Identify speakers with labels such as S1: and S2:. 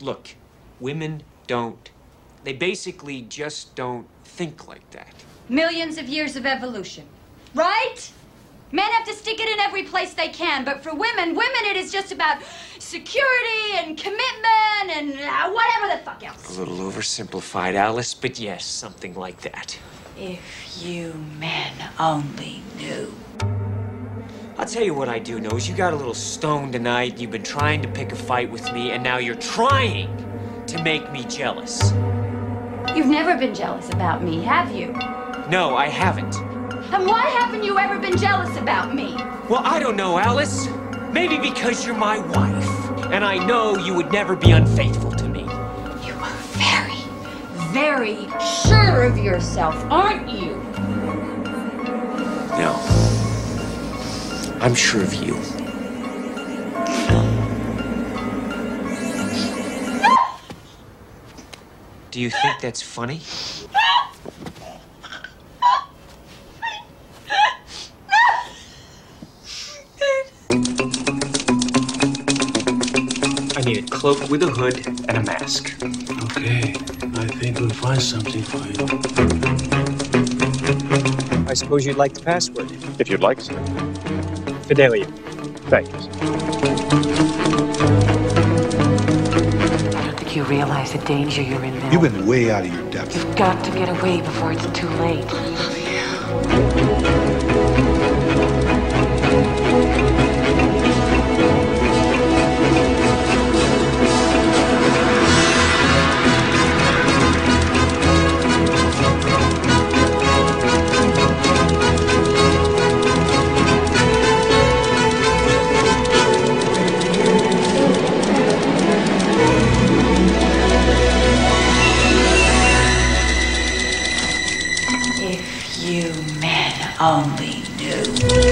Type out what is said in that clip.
S1: Look, women don't. They basically just don't think like that.
S2: Millions of years of evolution. Right? Men have to stick it in every place they can, but for women, women, it is just about security and commitment and uh, whatever the fuck else.
S1: A little oversimplified, Alice, but yes, something like that.
S2: If you men only knew.
S1: I'll tell you what I do know is you got a little stoned tonight, you've been trying to pick a fight with me, and now you're trying to make me jealous.
S2: You've never been jealous about me, have you?
S1: No, I haven't.
S2: And why haven't you ever been jealous about me?
S1: Well, I don't know, Alice. Maybe because you're my wife, and I know you would never be unfaithful to me.
S2: You are very, very sure of yourself, aren't you?
S1: I'm sure of you. Do you think that's funny? I need a cloak with a hood and a mask.
S3: Okay, I think we'll find something for you.
S4: I suppose you'd like the password.
S5: If you'd like, sir.
S4: Fidelio.
S5: Thank you.
S6: I don't think you realize the danger you're in now.
S7: You've been way out of your depth.
S6: You've got to get away before it's too late. You men only knew.